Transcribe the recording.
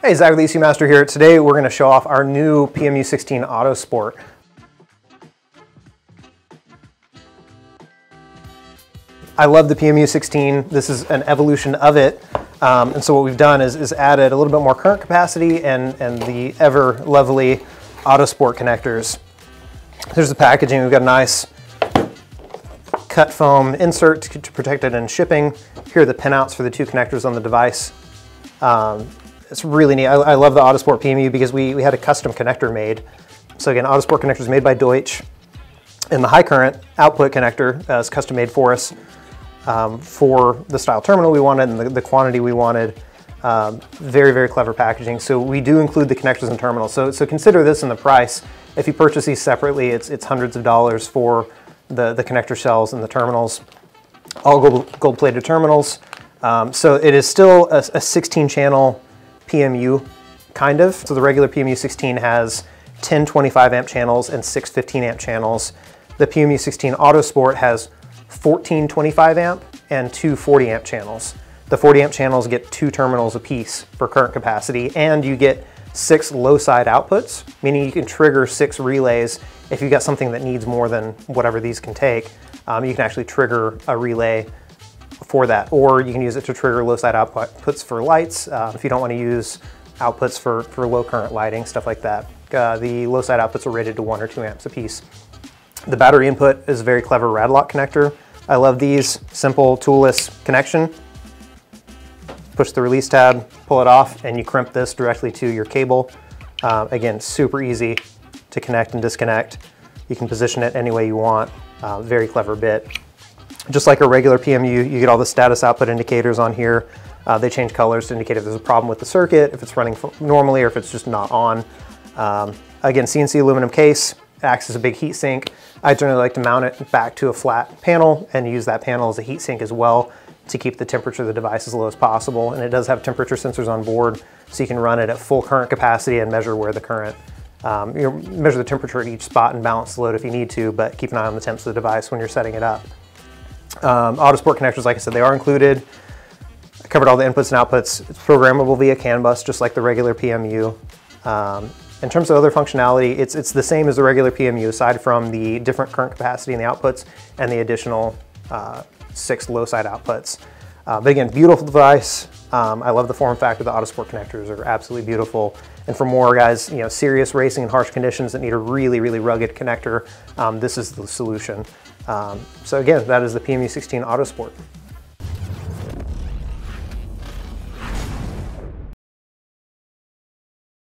Hey, Zach the ECUMaster here. Today we're going to show off our new PMU16 Autosport. I love the PMU16. This is an evolution of it. Um, and so what we've done is, is, added a little bit more current capacity and, and the ever lovely Autosport connectors. Here's the packaging. We've got a nice cut foam insert to, to protect it in shipping. Here are the pinouts for the two connectors on the device. Um, it's really neat. I, I love the Autosport PMU because we, we had a custom connector made. So again, Autosport connector is made by Deutsch. And the high current output connector uh, is custom made for us um, for the style terminal we wanted and the, the quantity we wanted. Um, very, very clever packaging. So we do include the connectors and terminals. So, so consider this in the price. If you purchase these separately, it's, it's hundreds of dollars for the, the connector shells and the terminals. All gold, gold terminals. Um, so it is still a, a 16 channel PMU, kind of. So the regular PMU 16 has 10 25 amp channels and six 15 amp channels. The PMU 16 Autosport has 14 25 amp and two 40 amp channels. The 40 amp channels get two terminals apiece for current capacity and you get six low side outputs, meaning you can trigger six relays. If you've got something that needs more than whatever these can take, um, you can actually trigger a relay for that. Or you can use it to trigger low side outputs for lights uh, if you don't want to use outputs for, for low current lighting, stuff like that. Uh, the low side outputs are rated to one or two amps a piece. The battery input is a very clever Radlok connector. I love these, simple toolless connection. Push the release tab, pull it off, and you crimp this directly to your cable. Uh, again, super easy to connect and disconnect. You can position it any way you want. Uh, very clever bit. Just like a regular PMU, you get all the status output indicators on here. Uh, they change colors to indicate if there's a problem with the circuit, if it's running normally, or if it's just not on. Um, again, CNC aluminum case acts as a big heat sink. I generally like to mount it back to a flat panel and use that panel as a heat sink as well to keep the temperature of the device as low as possible. And it does have temperature sensors on board, so you can run it at full current capacity and measure where the current um, you measure the temperature at each spot and balance the load if you need to, but keep an eye on the temps of the device when you're setting it up. Um, Autosport connectors, like I said, they are included. I covered all the inputs and outputs. It's programmable via CAN bus, just like the regular PMU. Um, in terms of other functionality, it's, it's the same as the regular PMU, aside from the different current capacity in the outputs and the additional uh, six low side outputs. Uh, but again, beautiful device. Um, I love the form factor. The Autosport connectors are absolutely beautiful. And for more guys, you know, serious racing and harsh conditions that need a really, really rugged connector, um, this is the solution. Um, so again, that is the PMU16 Autosport.